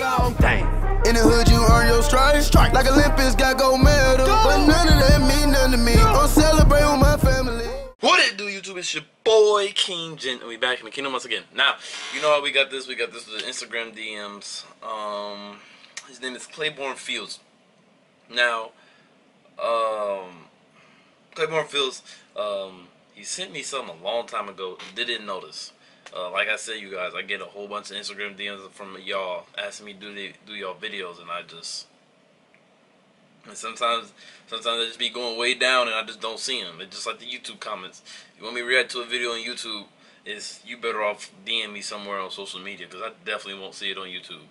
song. Damn. In the hood, you earn your stripes. Stripes. Like Olympics got gold medal. Go. But none of that mean nothing to me. I'm celebrating with my family. What it do, YouTube? It's your boy King Gent, and we back in the kingdom once again. Now, you know how we got this? We got this with the Instagram DMs. Um, his name is Clayborne Fields. Now, um, Clayborne Fields, um, he sent me something a long time ago. Didn't notice. Uh, like I said, you guys, I get a whole bunch of Instagram DMs from y'all asking me do they do y'all videos, and I just and sometimes, sometimes I just be going way down and I just don't see them. It's just like the YouTube comments. You want me to react to a video on YouTube? Is you better off DM me somewhere on social media because I definitely won't see it on YouTube.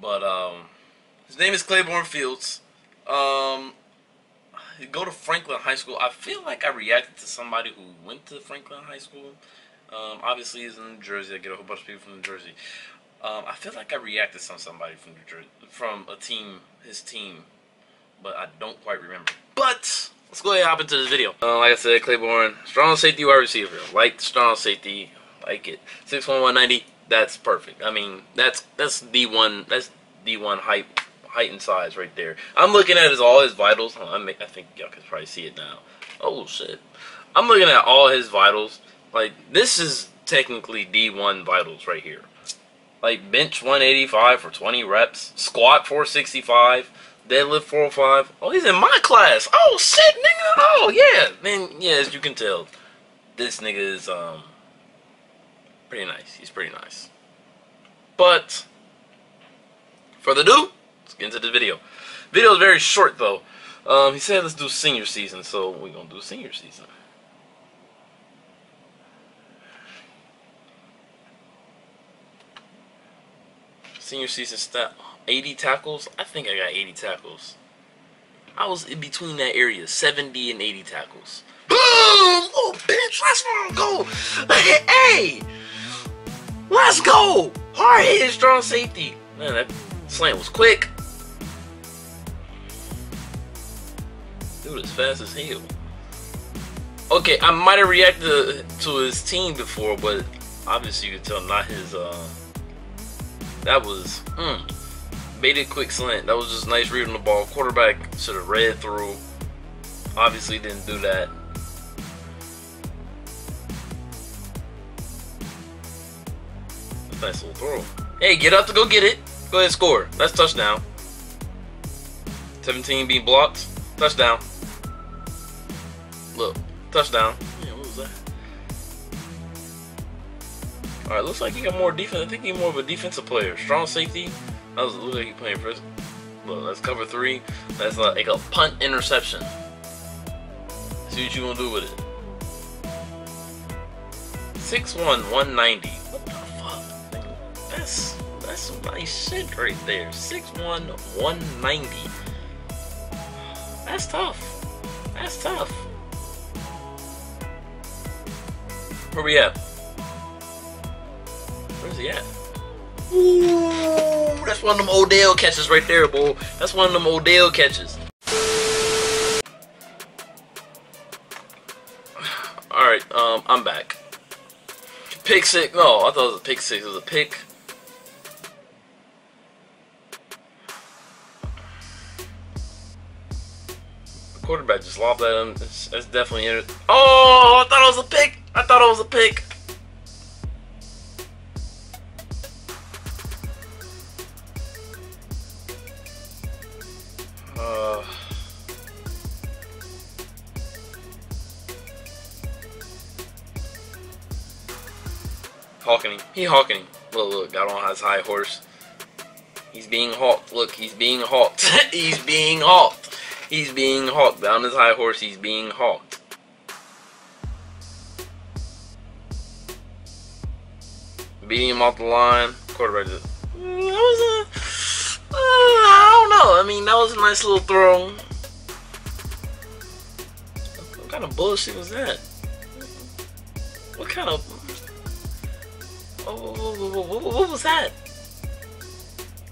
But um, his name is Clayborne Fields. Um, go to Franklin High School. I feel like I reacted to somebody who went to Franklin High School. Um, obviously, he's in New Jersey. I get a whole bunch of people from New Jersey. Um, I feel like I reacted to somebody from New Jersey, from a team, his team but I don't quite remember. But let's go ahead and hop into this video. Uh, like I said, Clayborne, strong safety wide receiver. Like strong safety, like it. 6'1", 190, that's perfect. I mean, that's that's D1, that's D1 height, height and size right there. I'm looking at his all his vitals. I, I think y'all can probably see it now. Oh shit. I'm looking at all his vitals. Like this is technically D1 vitals right here. Like bench 185 for 20 reps, squat 465 deadlift 405. Oh, he's in my class. Oh, shit, nigga. Oh, yeah. Man, yeah, as you can tell, this nigga is, um, pretty nice. He's pretty nice. But, further ado, let's get into the video. Video is very short, though. Um, he said let's do senior season, so we're gonna do senior season. Senior season stat 80 tackles. I think I got 80 tackles. I was in between that area, 70 and 80 tackles. Boom! Oh, bitch, let's go. Hey, let's go. Hard hitting, strong safety. Man, that slant was quick. Dude, as fast as hell. Okay, I might have reacted to his team before, but obviously you can tell not his. Uh, that was. Mm, baited quick slant. That was just nice reading the ball. Quarterback should have read through. Obviously didn't do that. Nice little throw. Hey, get up to go get it. Go ahead score. That's touchdown. 17 being blocked. Touchdown. Look, touchdown. That? Alright, looks like he got more defense. I think he's more of a defensive player. Strong safety. That was looks like he playing first. Look, that's cover three. That's like a punt interception. See what you gonna do with it. 6'1", 190. What the fuck? That's that's some nice shit right there. 6'1", 190. That's tough. That's tough. Where we at? At? Ooh, that's one of them Odell catches right there, boy. That's one of them Odell catches. Alright, um, I'm back. Pick six. No, I thought it was a pick six. It was a pick. The quarterback just lobbed at him. It's definitely. It. Oh, I thought it was a pick. I thought it was a pick. Hawking. He hawking him. Look, look, got on his high horse. He's being hawked. Look, he's being hawked. he's being hawked. He's being hawked. Down his high horse, he's being hawked. Beating him off the line. Quarterback just. Mm, that was a. Uh, I don't know. I mean, that was a nice little throw. What kind of bullshit was that? What kind of. What, was that?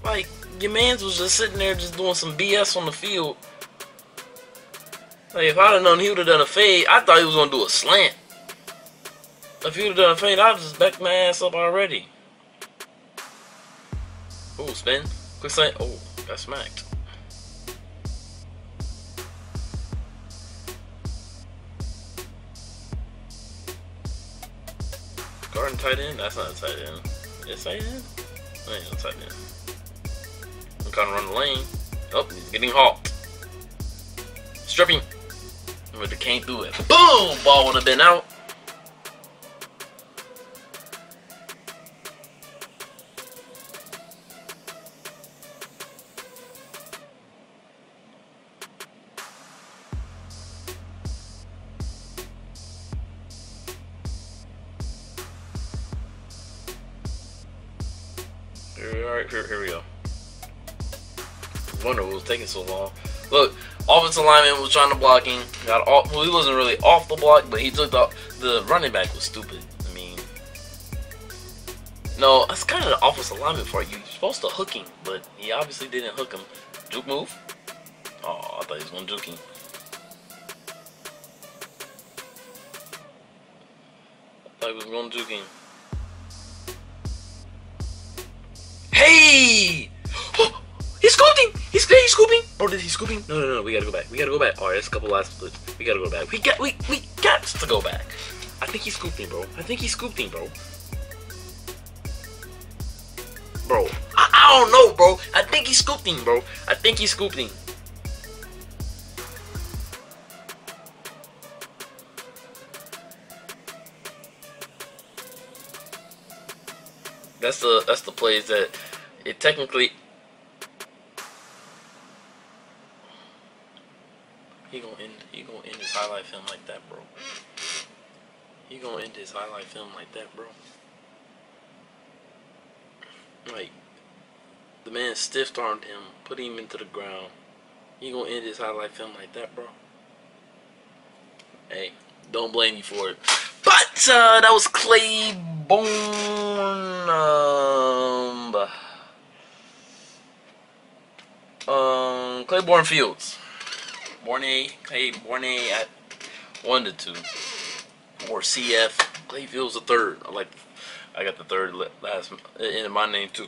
Like, your mans was just sitting there just doing some BS on the field. Like, if I'd have known he would have done a fade, I thought he was going to do a slant. If he would have done a fade, I'd just back my ass up already. Oh, spin. Quick slide. Oh, got smacked. Garden tight end? That's not a tight end. Is tight end? I ain't no tight end. I'm trying to run the lane. Oh, he's getting hawked. Stripping. But they came through it. Boom! Ball would have been out. Alright, here, here we go. Wonder what was taking so long. Look, offensive lineman was trying to block him. Got off. Well, he wasn't really off the block, but he took the the running back was stupid. I mean, no, that's kind of the offensive lineman for you. You're supposed to hook him, but he obviously didn't hook him. Juke move. Oh, I thought he was gonna juke him. I thought he was gonna juke him. Scooping! He's he's scooping! Bro, did he scooping? No, no, no, we gotta go back. We gotta go back. Alright, there's a couple last splits. We gotta go back. We got we we got to go back. I think he's scooping, bro. I think he's scooping, bro. Bro, I, I don't know, bro. I think he's scooping, bro. I think he's scooping. That's the that's the plays that it technically he gonna end he gonna end his highlight film like that, bro. He gonna end his highlight film like that, bro. Like the man stiff armed him, put him into the ground. He gonna end his highlight film like that, bro. Hey, don't blame you for it. But uh, that was Clayborne. Um, um, Fields. Bornay, Clay Bornay at one to two, or CF. Clay Fields the third. I like. I got the third last in my name too.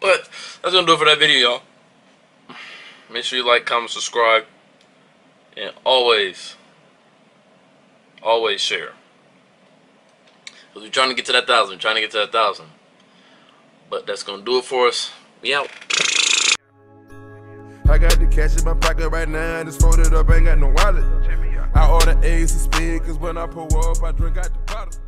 But that's gonna do it for that video, y'all. Make sure you like, comment, subscribe, and always, always share. Because we're trying to get to that thousand. Trying to get to that thousand. But that's to do it for us. We out. I got the cash in my pocket right now, and it's folded up, ain't got no wallet. Uh. I order Ace and speed, cause when I pull up, I drink out the bottle.